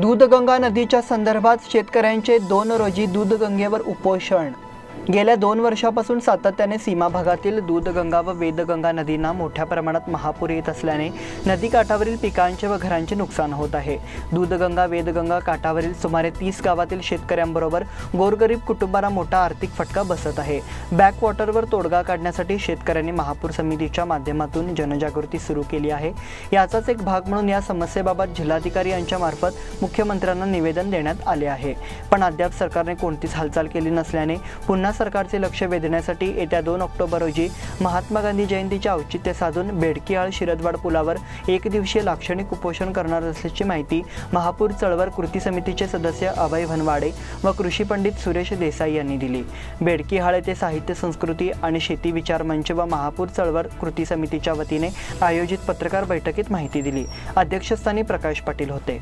दूधगंगा नदीच्या संदर्भात शेतकऱ्यांचे दोन रोजी दूधगंगेवर उपोषण गेल्या दोन वर्षापासून सातत्याने सीमा भागातील दूधगंगा व वेदगंगा नदींना मोठ्या प्रमाणात महापूर येत असल्याने नदीकाठावरील पिकांचे व घरांचे नुकसान होत आहे. दूधगंगा वेदगंगा काठावरील सुमारे तीस गावातील शेतकऱ्यांबरोबर गोरगरीब कुटुंबांना मोठा आर्थिक फटका बसत आहे. बॅकवॉटरवर तोडगा काढण्यासाठी शेतकऱ्यांनी महापूर समितीच्या माध्यमातून जनजागृती सुरू केली आहे. याचाच एक भाग म्हणून या समस्येबाबत जिल्हाधिकारी यांच्या मार्फत मुख्यमंत्र्यांना निवेदन देण्यात आले आहे. पण अद्याप सरकारने कोणतीच हालचाल केली नसल्याने पुन्हा सरकारचे लक्ष वेधण्यासाठी येत्या दोन ऑक्टोबर रोजी महात्मा गांधी जयंतीचे औचित्य साधून बेडकीआळ शिरदवाड पुलावर एक दिवसीय लाक्षणिक उपोषण करणार असल्याची माहिती महापूर चळवळ कृती समितीचे सदस्य अभय भनवाडे व कृषी पंडित सुरेश देसाई यांनी दिली. बेडकीहाळ येथे साहित्य संस्कृती आणि शेती विचार मंच व महापूर चळवळ कृती समितीच्या वतीने आयोजित पत्रकार बैठकीत माहिती दिली. अध्यक्षस्थानी प्रकाश पाटील होते.